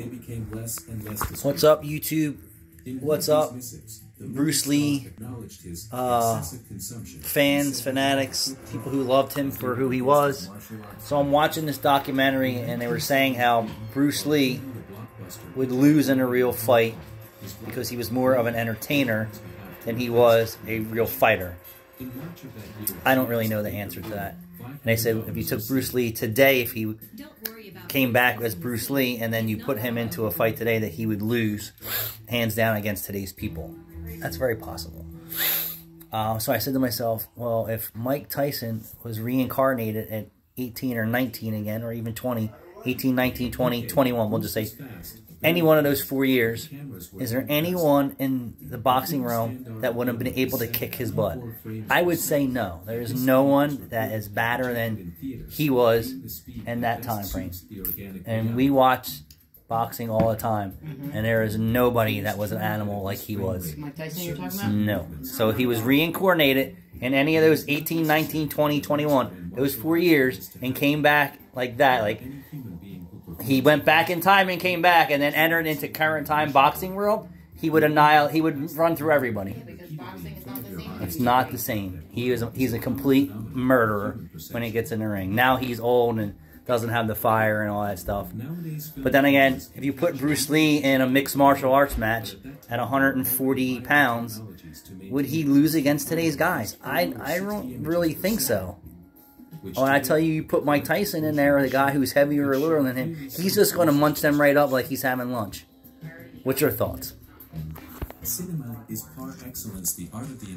they became less and less What's up, YouTube? What's up, Bruce Lee uh, fans, fanatics, people who loved him for who he was? So I'm watching this documentary, and they were saying how Bruce Lee would lose in a real fight because he was more of an entertainer than he was a real fighter. I don't really know the answer to that. And they said if you took Bruce Lee today, if he came back as Bruce Lee and then you put him into a fight today, that he would lose hands down against today's people. That's very possible. Uh, so I said to myself, well, if Mike Tyson was reincarnated at 18 or 19 again, or even 20, 18, 19, 20, 21, we'll just say any one of those four years, is there anyone in the boxing realm that would have been able to kick his butt? I would say no. There is no one that is badder than he was in that time frame. And we watch boxing all the time, mm-hmm. and there is nobody that was an animal like he was. Mike Tyson you're talking about? No. So he was reincarnated in any of those 18, 19, 20, 21, those four years, and came back like that. Like he went back in time and came back, and then entered into current time boxing world. He would annihilate. He would run through everybody. It's not the same. He is. A, he's a complete murderer when he gets in the ring. Now he's old and doesn't have the fire and all that stuff. But then again, if you put Bruce Lee in a mixed martial arts match at 140 pounds, would he lose against today's guys? I I don't really think so. Oh, and I tell you, you put Mike Tyson in there, the guy who's heavier or littler than him, he's just going to munch them right up like he's having lunch. What's your thoughts? Cinema is par excellence the art of the